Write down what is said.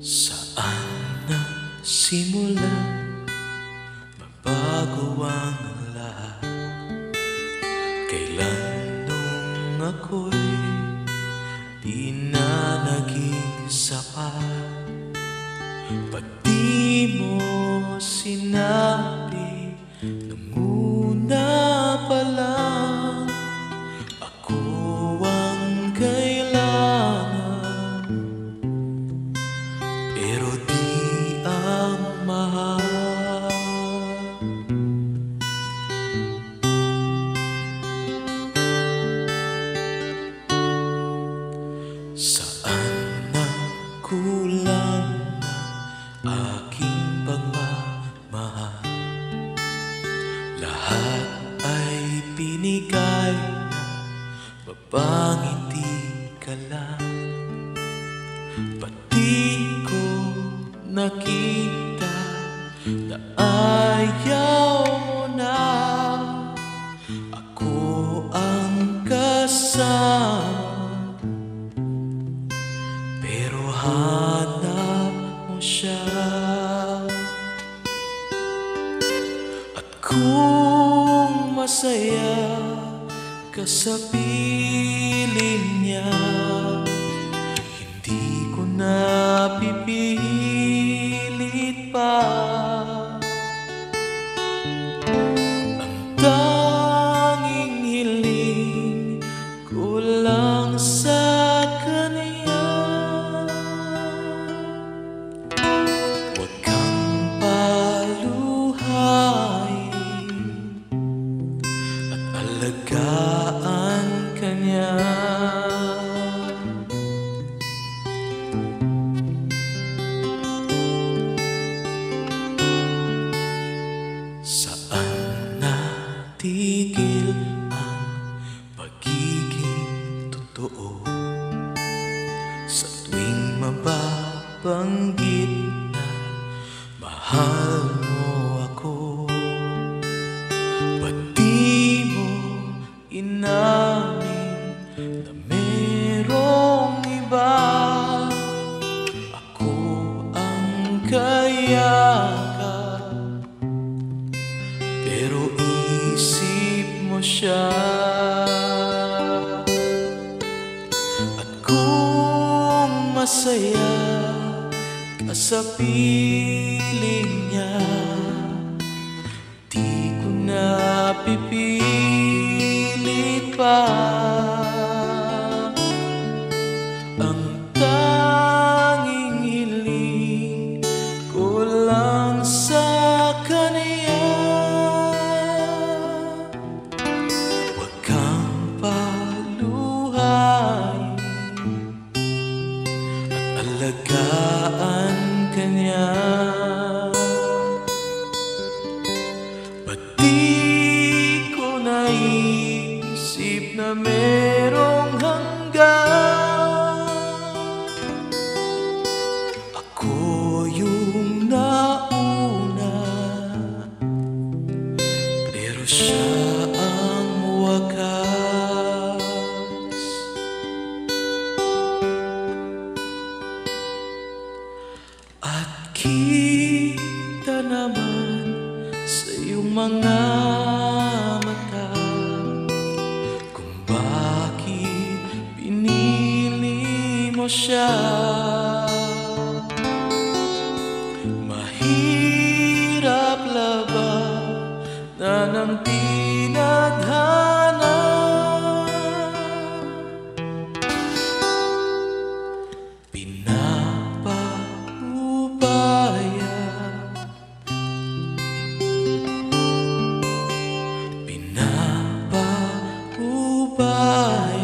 Saan na simula? Mabago ang lahat. Kailan nung ako'y Di na naging sapat. Pag mo sinabi Nung Lahat ay binigay na mapangiti ka lang. Pati ko nakita na ayaw mo na. Ako ang kasama kung masaya ka sa piling niya Hindi ko na pipilit pa alagaan ka niya. Saan natigil ang pagiging totoo? Sa tuwing mababanggit na mahal mo kayakap pero isip mo siya. At kung masaya ka sa piling niya Di ko na pipilit pa alagaan ka niya Ba't di ko naisip na merong hanggang Ako yung nauna. Pero siya kita naman sa iyong mga mata. Kung bakit pinili mo siya? Mahirap laban na ng heart